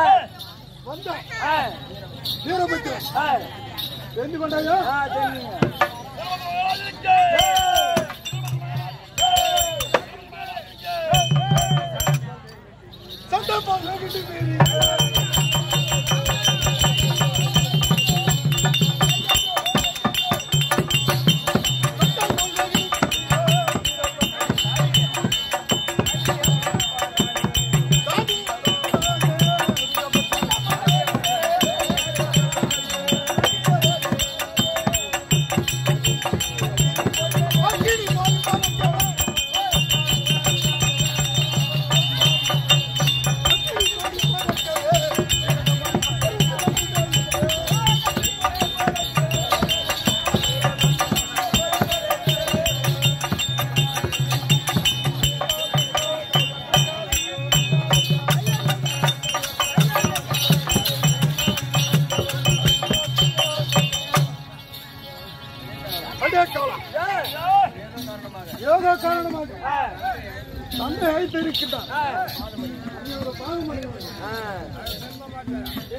தண்ணி ஆ, வந்த ஆ, வீரபத்திரன் தெரிந்து கொண்டாயா ஆ, தெரியுங்க சந்தர்ப்பம் தந்தை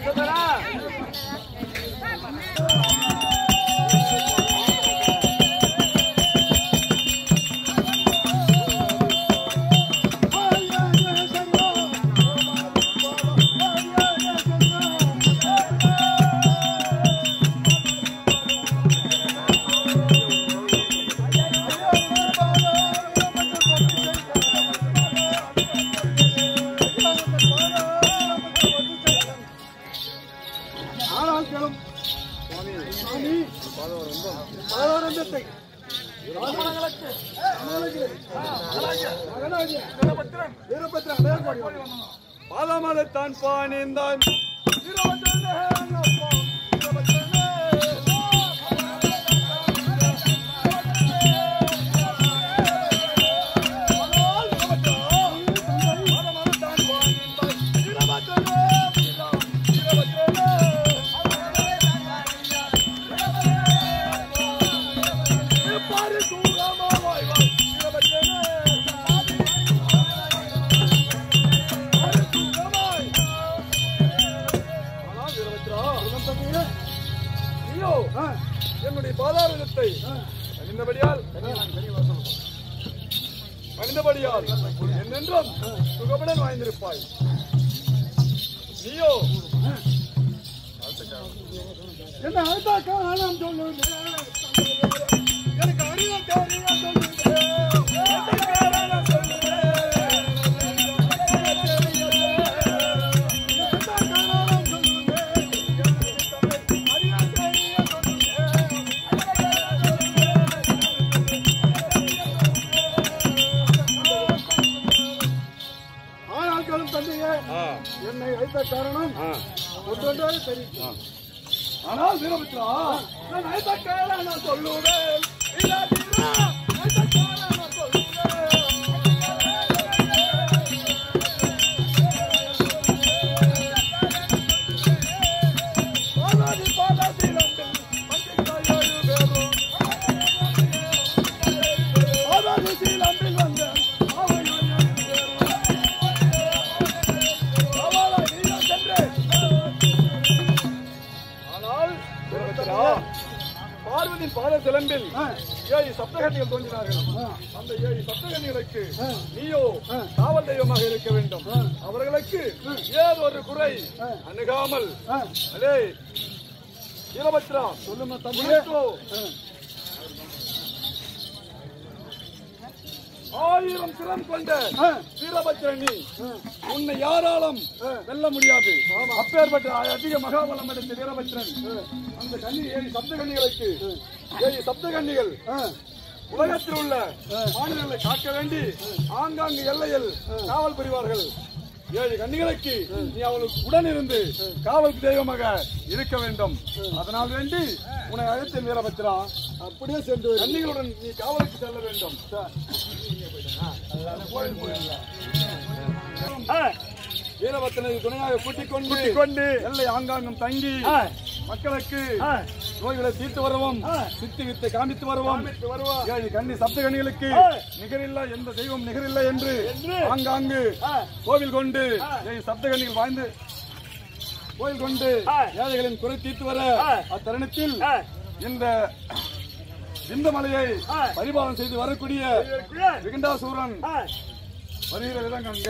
அழைத்திருக்கின்றார் மகனாகிய வீரபத்திரன் வீரபத்திரன் பாணிந்தான் Hallelujah. பார்வதியின் பாத சிலம்பில் ஏழு சப்தகன்னிகள் தோன்றினார்கள். அந்த ஏழு சப்தகன்னிகளுக்கு ஆ. நீயோ. காவல் தெய்வமாக இருக்க வேண்டும். அவர்களுக்கு ஏதொரு குறை ஆ. அணுகாமல் அலே வீரபத்ரா சொல்லுமா தம்பி உனக்கோ ஆ, ஆயிரம் சிரம் கொண்ட ஆ, உன்னை யாராலும். வெல்ல முடியாது. அப்பேற்பட்ட அதிக மகாபலம் அடைந்த வீரபத்ரன். அந்த கன்னி ஏழு சப்த கன்னிகளுக்கு ஏழு சப்த கன்னிகள் ஆ, உலகத்தில் உள்ள மாநிலங்களை காக்க வேண்டி ஆங்காங்கு எல்லையில் காவல் புரிவார்கள். ஏழு கன்னிகளுக்கு நீ அவளுக்கு உடன் இருந்து காவல் தெய்வமாக இருக்க வேண்டும். அதனால் வேண்டி உன்னை அழைத்த வீரபத்ரா. அப்படியே சென்று வரு. கன்னிகளுடன் நீ காவலுக்கு செல்ல வேண்டும். வீரபத்ரனை துணையாக கூட்டிக் கொண்டு கொண்டு எல்லை ஆங்காங்கும் தங்கி மக்களுக்கு. நோய்களை தீர்த்து வரவும். சித்தி வித்தை காமித்து வரவும் ஏழு கண்ணி சப்த கண்ணிகளுக்கு. நிகரில்லை எந்த தெய்வம் நிகரில்லை என்று ஆங்காங்கு. கோவில் கொண்டு. ஏழு சப்த கண்ணிகள் வாழ்ந்து கோவில் கொண்டு. ஏழைகளின் குறை தீர்த்து வர. அத்தருணத்தில். இந்த இந்த மலையை. பரிபாலனம் செய்து வரக்கூடிய விகண்டாசூரன் வருகிற விதம் அங்க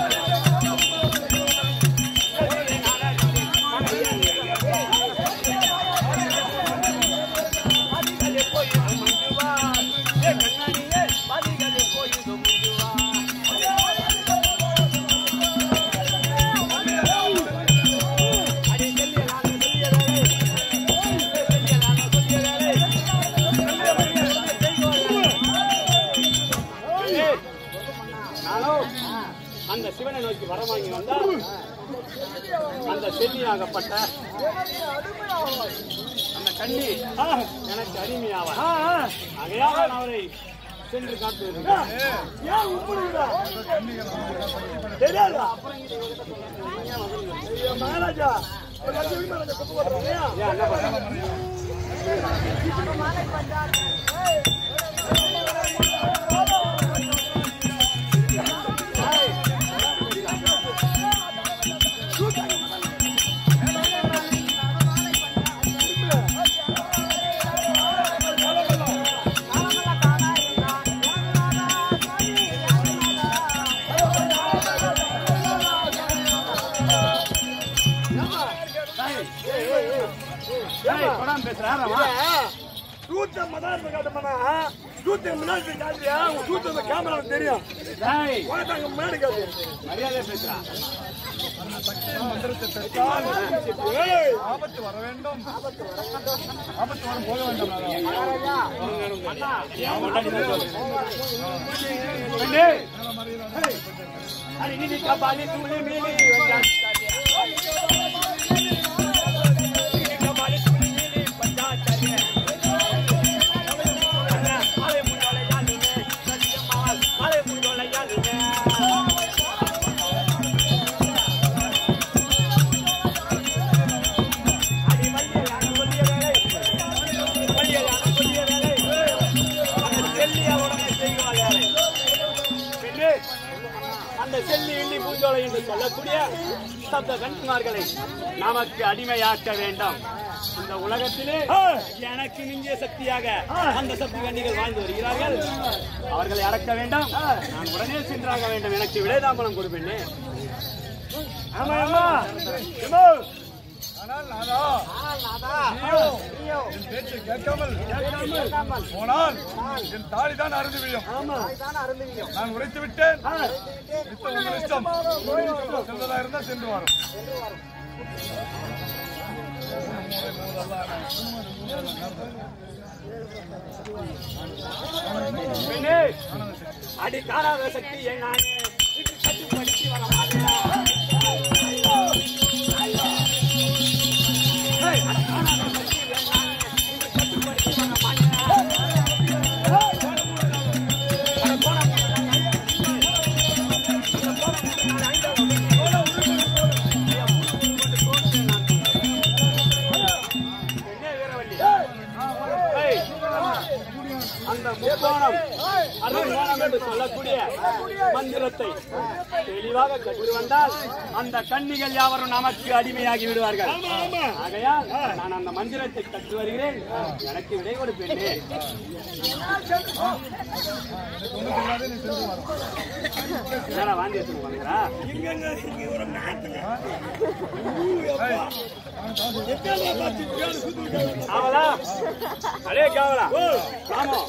சென்று காத்து ஏன் உப்புடுங்கடா தெரியாதா மகாராஜா மகாராஜா மதாரத்தை முன்னாடி காட்டுறியா உன் தெரியும் உனக்கு முன்னாடி காட்டு பேசுறா. ஆபத்து வர வேண்டும் ஆபத்து போக வேண்டும் துளி சொல்லக்கூடிய சப்த கண்குமார்களை நமக்கு அடிமையாக்க வேண்டும். இந்த உலகத்திலே எனக்கு மிஞ்சிய சக்தியாக அந்த சக்தி கண்ணிகள் வாழ்ந்து வருகிறார்கள். அவர்களை அடக்க வேண்டும். நான் உடனே சென்றாக வேண்டும். எனக்கு விடைதாம்பலம் கொடுப்பேனே ஆமா ஆமா ஏம்மா, ஆனால் நாதா நீயோ என் பேச்சை கேட்காமல் போனால் என் தாலி தான் அறுந்து விழும். நான் உரைத்து விட்டேன். இப்ப உங்கள் இஷ்டம். செல்வதா இருந்தால் சென்று வரும். பெண்ணே, அடி காணாத சக்தியை நானே. இன்று வர மாட்டேன். மந்திரத்தை தெளிவாக கற்று வந்தால் அந்த கன்னிகள் யாவரும் நமக்கு அடிமையாகி விடுவார்கள். ஆகையால் நான் அந்த மந்திரத்தை கற்று வருகிறேன். எனக்கு விடை ஒரு பெண்ணே என்னடா வாந்தி எடுத்துட்டு வந்துக்கிறா? காவலா? அடே காவலா. ஆமா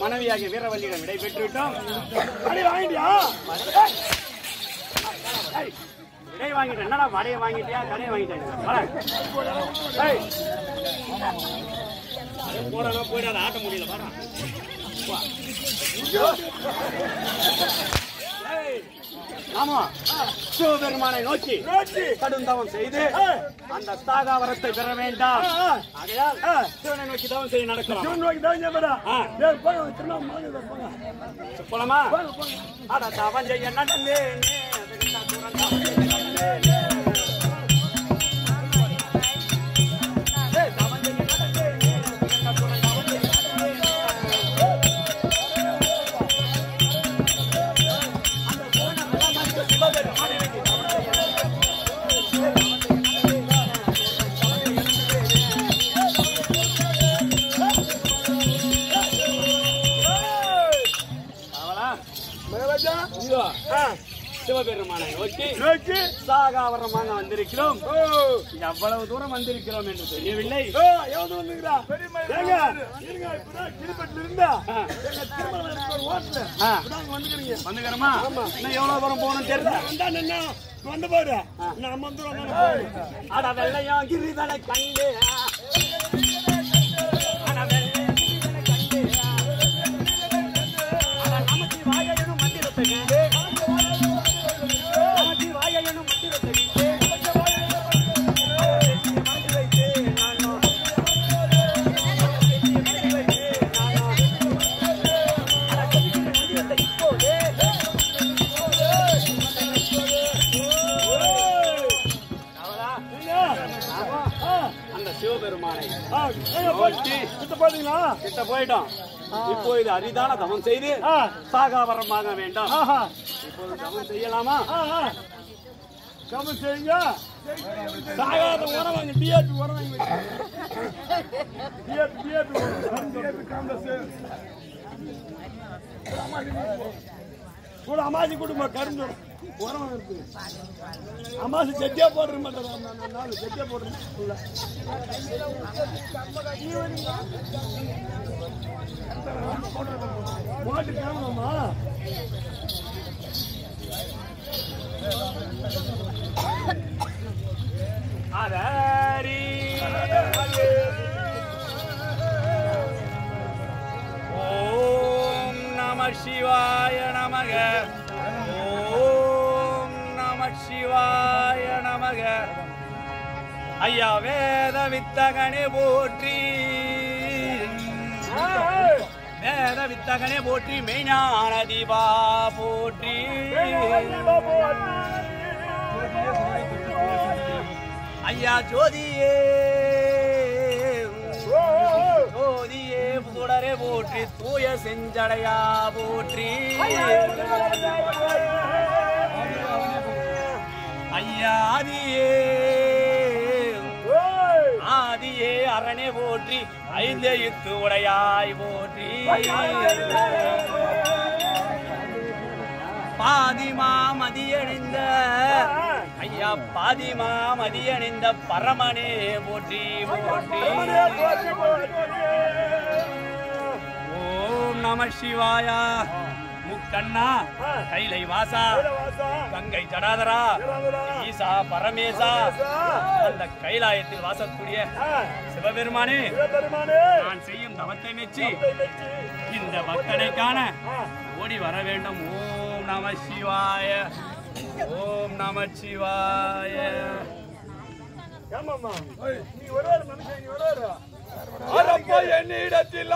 மனைவியாகிய வீரவல்லியிடம் விடை பெற்று விட்டோம் அடே வாங்கிட்டியா விடை வாங்கிட்டேன் என்னடா வடையை வாங்கிட்டியா? கடையை வாங்கிட்டேன் போடணும் போயிடாத ஆட்ட முடியல. பாரு ஆமா. சிவபெருமானை நோக்கி கடும் தவம் செய்து அந்த ஸ்தாகாவரத்தை பெற வேண்டாம். ஆகையால் சிவனை நோக்கி தவம் செய்ய நடக்கிறோம். ஆ. போலாமா அட தவம் செய்ய நடந்தேன். வந்திருக்கிறோம். எவ்வளவு தூரம் வந்திருக்கிறோம் என்று தெரியவில்லை. வந்துக்கிறோமா? எவ்வளவு தூரம் போகணும் தெரியல. வந்தா வந்து பாரு. நான் வந்துடும் அட வெள்ளையும் கிரிதனை கண்டு. இது அரிதான தவம் செய்து ஆ. சாகாவரமாக வேண்டாம். இப்போது தவம் செய்யலாமா? கமல் செய்யுங்க. சாகாத உரம் வாங்க டிஏபி உரம் வாங்கி டிஏபி டிஏபி காம்ப்ளெக்ஸ் கூட அமாசி கொடுமா கரும்பு. உரம் இருக்கு அமாசி செட்டியா போடுற மாட்டேன் செட்டியா போடுறேன் உள்ள மாட்டு கிளம்பலாமா ஓம் நம சிவாய நமக. ஓம் நம சிவாய நமக ஐயா வேத வித்தகனே போற்றி. தகனே போற்றி மெய்ஞான தீபா போற்றி. ஐயா ஜோதியே ஜோதியே புடரே போற்றி தூய செஞ்சடையா போற்றி. ஐயா அரணே போற்றி ஐந்தே இத்து உடையாய் போற்றி. பாதிமா மதியணிந்த ஐயா பாதிமா மதியணிந்த பரமனே போற்றி போற்றி. ஓம் நம சிவாயா. முக்கண்ணா கைலை வாசா கங்கை ஜடாதரா ஈசா பரமேசா அந்த கைலாயத்தில் வாசக்கூடிய சிவபெருமானே நான் செய்யும் தவத்தை மெச்சி இந்த பக்தனை காண ஓடி வர வேண்டும். ஓம் நம சிவாய ஓம் நம சிவாய. என்னிடத்தில்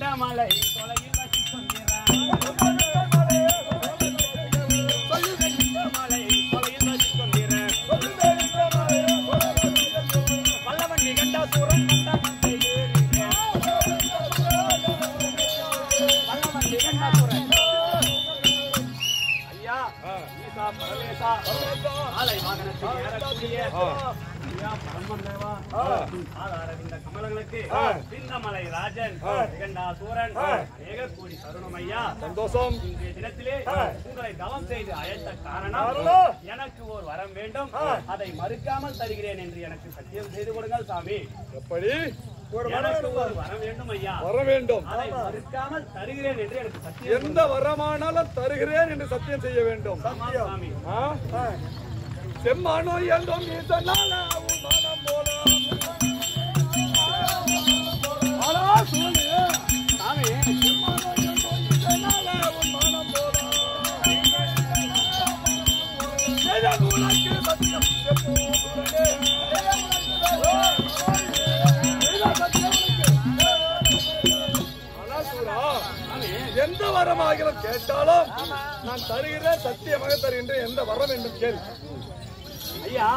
చింతమలై ராஜன் நிகண்டா சூரன் அநேக கோடி தருணம் ஐயா. சந்தோஷம். இன்றைய தினத்திலே உங்களை தவம் செய்து அழைத்த காரணம் எனக்கு ஒரு வரம் வேண்டும். அதை மறுக்காமல் தருகிறேன் என்று எனக்கு சத்தியம் செய்து கொடுங்கள் சாமி. எப்படி? எனக்கு ஒரு வரம் வேண்டும் ஐயா. வர வேண்டும். அதை மறுக்காமல் தருகிறேன் என்று எனக்கு சத்தியம் எந்த வரமானாலும் தருகிறேன் என்று சத்தியம் செய்ய வேண்டும்? செம்மானோ எல்லும் எந்த வரமாகிலும் கேட்டாலும் நான் தருகிறேன் சத்தியமாக தருகின்றேன் எந்த வரம் வேண்டும் கேள். ஐயா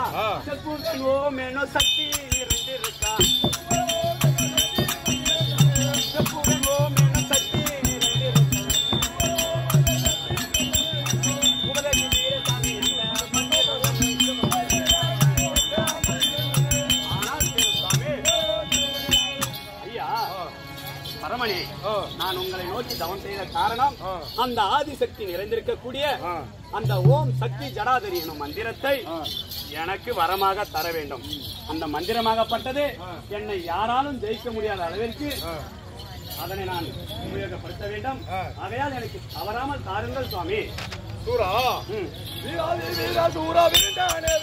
சக்தி. அந்த ஆதிசக்தி நிறைந்திருக்கக்கூடிய. அந்த ஓம் சக்தி ஜடாதரி எனும் மந்திரத்தை எனக்கு வரமாக தர வேண்டும். அந்த மந்திரமாகப்பட்டது என்னை யாராலும் ஜெயிக்க முடியாத அளவிற்கு அதனை நான் உபயோகப்படுத்த வேண்டும். ஆகையால் எனக்கு தவறாமல் தாருங்கள் சுவாமி. சூரா. சூரா வீண்டானே.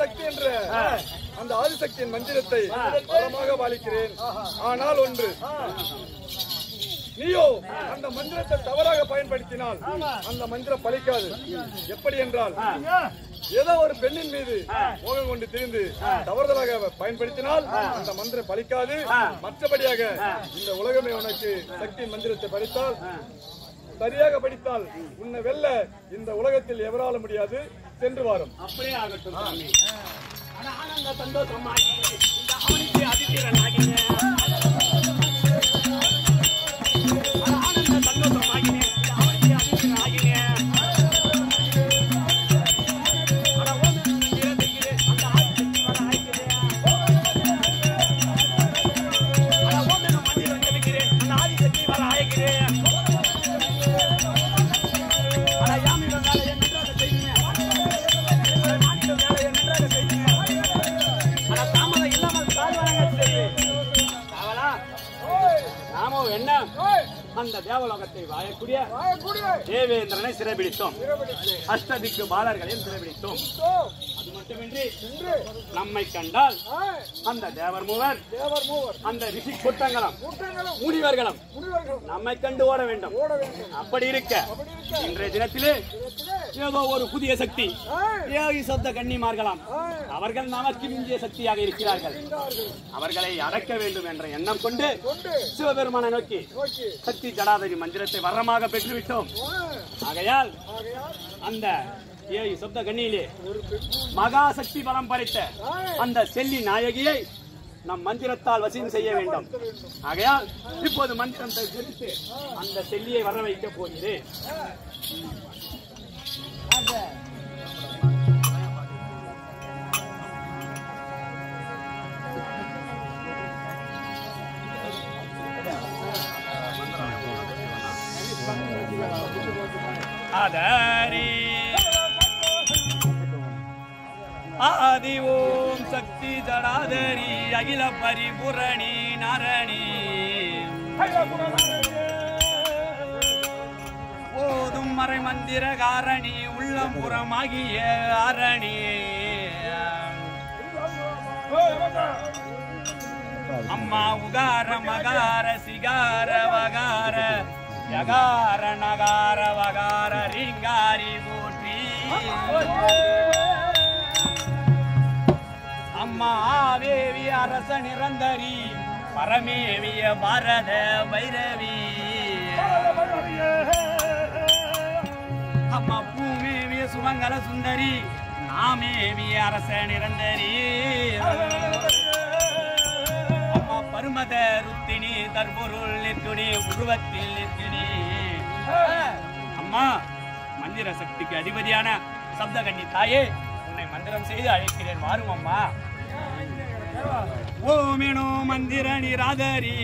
சக்தி என்ற அந்த ஆதிசக்தியின் மந்திரத்தை பலமாக பாலிக்கிறேன். ஆனால் ஒன்று நீயோ அந்த மந்திரத்தை தவறாக பயன்படுத்தினால் அந்த மந்திரம் பலிக்காது. எப்படி என்றால் ஏதோ ஒரு பெண்ணின் மீது மோகம் கொண்டு திரிந்து தவறுதலாக பயன்படுத்தினால் அந்த மந்திரம் பலிக்காது. மற்றபடியாக இந்த உலகமே உனக்கு சக்தியின் மந்திரத்தை படித்தால் சரியாக படித்தால் உன்னை வெல்ல இந்த உலகத்தில் எவரால முடியாது. சென்று வாரும். அப்படியே ஆகட்டும் சாமி. அட ஆனந்த சந்தோஷமாகி தேவேந்திரனை சிறைபிடித்தோம் அஷ்டதிக்கு பாலர்களையும் சிறைபிடித்தோம் அது மட்டுமின்றி நம்மை கண்டால் அந்த தேவர் மூவர் தேவர் மூவர் அந்த ரிஷி கூட்டங்களும் முனிவர்களும் நம்மை கண்டு ஓட வேண்டும். அப்படி இருக்க. இன்றைய தினத்திலே ஏதோ ஒரு புதிய சக்தி. ஏழு சப்த கன்னிமார்களாம். அவர்கள் நமக்கு மிஞ்சிய சக்தியாக இருக்கிறார்கள். அவர்களை அடக்க வேண்டும் என்ற எண்ணம் கொண்டு சிவபெருமானை நோக்கி சக்தி ஜடாதரி மந்திரத்தை வரமாக பெற்றுவிட்டோம். ஆகையால் அந்த ஏழு சப்த கண்ணியிலே மகா சக்தி பலம் படைத்த அந்த செல்லி நாயகியை நம் மந்திரத்தால் வசீம் செய்ய வேண்டும். ஆகையால் இப்போது தெரிவித்து அந்த செல்லியை வர வைக்க போகிறேன் ஆதாரி ஆதி ஓம் சக்தி ஜடாதரி அகில பரிபுரணி நரணி மறை மந்திர காரணி உள்ளம் புறமாகிய அரணி. அம்மா உகார மகார சிகார வகார யகார நகார வகார ரீங்காரி போற்றி. அம்மா தேவி அரச நிரந்தரி பரமேவிய பாரத பைரவி. அம்மா பூமேவிய சுமங்கல சுந்தரி நாமேவிய அரச நிரந்தரி. அம்மா பருமத ருத்தினி தற்பொருள் நிற்குடி உருவத்தில் நிற்குனி அம்மா மந்திர சக்திக்கு அதிபதியான சப்தகண்ணி தாயே உன்னை மந்திரம் செய்து அழைக்கிறேன். வாரும் அம்மா. ஓமினோ மந்திர நிராதரி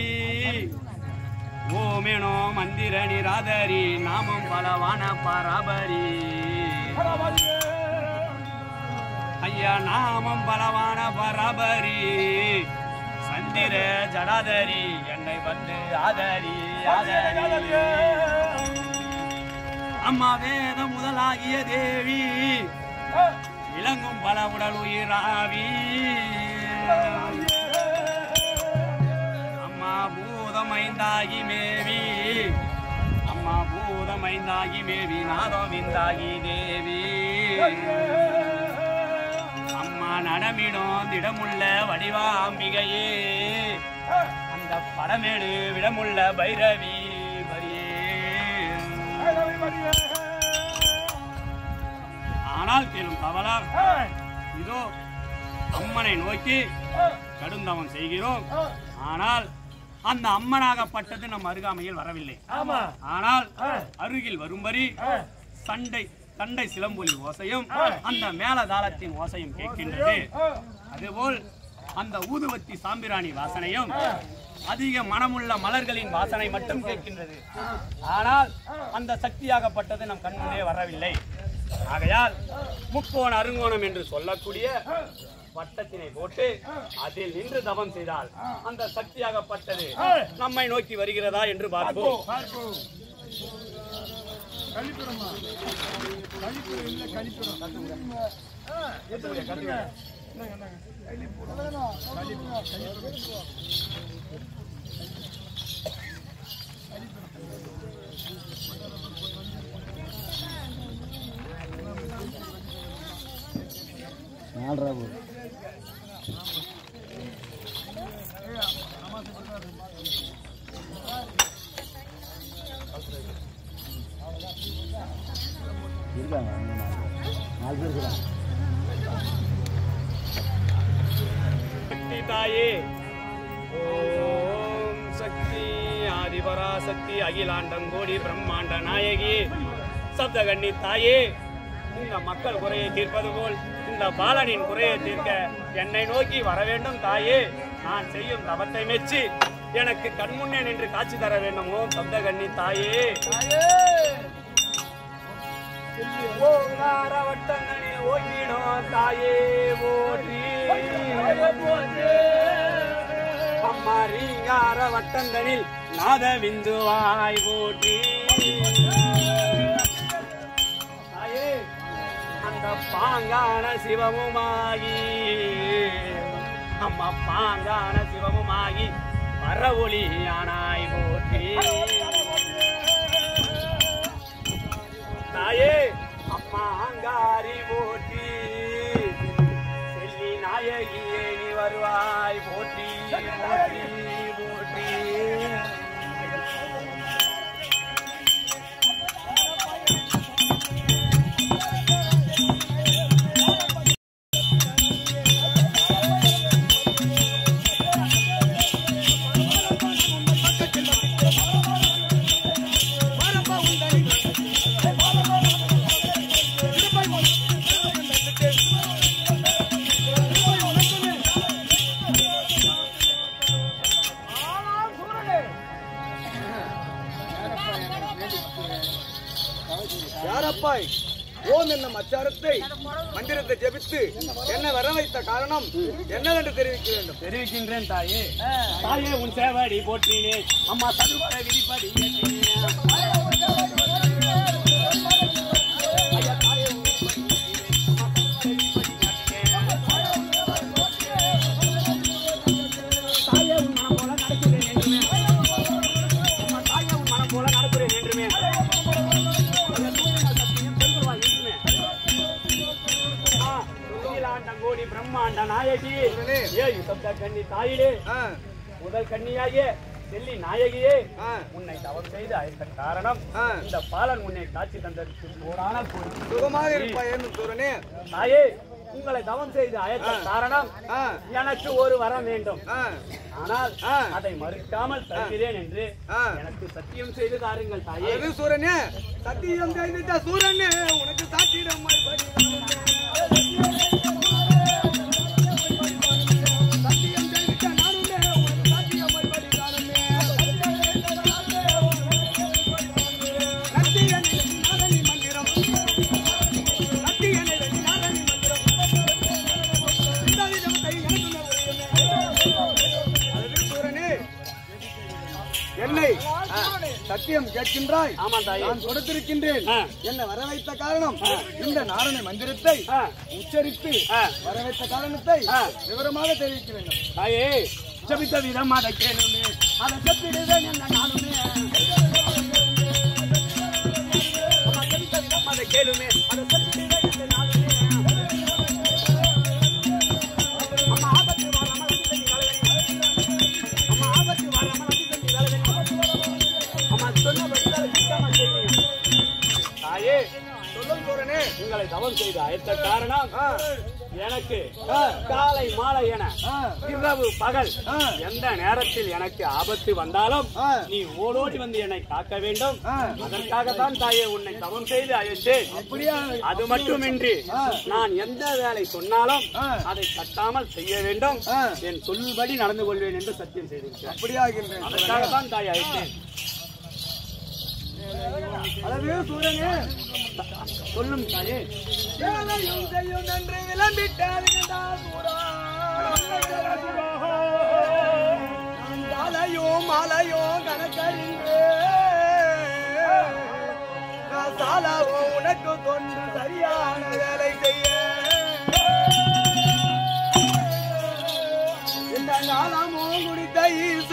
ஓமேனோ மந்திர நிராதரி நாமம் பலவான பராபரி. ஐயா நாமம் பலவான பராபரி. சந்திர ஜடாதரி என்னை வந்து ஆதரி ஆதரி. அம்மா வேத முதலாகிய தேவி விளங்கும் பல உடல் உயிராவி பூதமைந்தாகி மேவி. அம்மா பூதமைந்தாகி மேவி நாதமிந்தாகி தேவி. அம்மா நடமிடும் திடமுள்ள வடிவாம்பிகையே. அந்த படமேடு விடமுள்ள பைரவி பரியே ஆனால் பெரும் கவலார் இதோ அம்மனை நோக்கி கடுந்தவம் செய்கிறோம். ஆனால் அந்த அம்மனாகப்பட்டது நம் அருகாமையில் வரவில்லை. ஆனால் அருகில் வரும்படி சண்டை சண்டை சிலம்பொலி ஓசையும் அந்த மேலதாளத்தின் ஓசையும் கேட்கின்றது. அதுபோல் அந்த ஊதுவத்தி சாம்பிராணி வாசனையும் அதிக மனமுள்ள மலர்களின் வாசனை மட்டும் கேட்கின்றது. ஆனால் அந்த சக்தியாகப்பட்டது நம் கண்முன்னே வரவில்லை. ஆகையால் முக்கோண அருங்கோணம் என்று சொல்லக்கூடிய வட்டத்தினை போட்டு அதில் நின்று தவம் செய்தால் அந்த சக்தியாகப்பட்டது நம்மை நோக்கி வருகிறதா என்று பார்ப்போம். சக்தி தாயே ஓம் சக்தி ஆதிபராசக்தி அகிலாண்டம் கோடி பிரம்மாண்ட நாயகி. சப்தகண்ணி தாயே இந்த மக்கள் குறையை தீர்ப்பது போல் இந்த பாலனின் குறையை தீர்க்க என்னை நோக்கி வர வேண்டும் தாயே. நான் செய்யும் தவத்தை மெச்சி எனக்கு கண்முன்னே நின்று காட்சி தர வேண்டும் ஓம் சப்தகண்ணி தாயே. ஓங்கார வட்டங்கனே ஓங்கிடும் தாயே போற்றி அம்மா ரீங்கார வட்டங்களில் நாத விந்துவாய் போற்றி தாயே அந்த பாங்கான சிவமுமாகி அம்மா பாங்கான சிவமுமாகி பரவொளியானாய் போற்றி என்னவென்று தெரிவிக்க வேண்டும் தெரிவிக்கின்றேன் தாயே. தாயே உன் சேவாடி போற்றினே அம்மா சதுவர விதிப்படி ஏ யுத்தப்த கண்ணி தாயிலே முதல் கன்னியாகிய செல்லி நாயகியே உன்னை தவம் செய்து அழைத்த காரணம். இந்த பாலன் உன்னை காட்சி தந்ததற்கு போரான சுகமாக இருப்பாய் தாயே உங்களை தவம் செய்து அழைத்த காரணம் எனக்கு ஒரு வரம் வேண்டும். ஆனால். அதை மறுக்காமல் தருகிறேன் என்று. எனக்கு சத்தியம் செய்து தாருங்கள் தாயே. சூரனே. சத்தியம் செய்துட்ட சூரனே. உனக்கு சாட்சியிடம் தாயே. நான் கொடுத்திருக்கின்றேன். என்ன வர வைத்த காரணம் இந்த நாரண மந்திரத்தை. உச்சரித்து. வர வைத்த காரணத்தை. விவரமாக தெரிவிக்க வேண்டும். தாயே. ஜபித்த விதம் அதை கேளுமே அதை செப்பிடுவேன் என்ன நானுமே. கேளுமே அதை உங்களை தவம் செய்த அழைத்த காரணம். எனக்கு காலை மாலை என. இரவு பகல். எந்த நேரத்தில் எனக்கு ஆபத்து வந்தாலும். நீ ஓடோடி வந்து என்னை காக்க வேண்டும். அதற்காகத்தான் தாயே உன்னை தவம் செய்து அழைத்தேன் அது மட்டுமின்றி. நான் எந்த வேலை சொன்னாலும். அதை தட்டாமல் செய்ய வேண்டும். என் சொல்படி நடந்து கொள்வேன் என்று சத்தியம் செய்திருக்கிறேன் அப்படியாகின்றேன் அதற்காகத்தான் தாய் அழைத்தேன் அதாவது சூரனே சொல்லும் தாயே வேலையும் செய்யும் நன்றி விளம்பிட்டார் என்றால் சூரா. நான் சாலையும் மலையும் கணக்கறிந்து சாலாவோ உனக்கு தொன்று சரியான வேலை செய்ய இந்த காலமும் குடித்த ஈச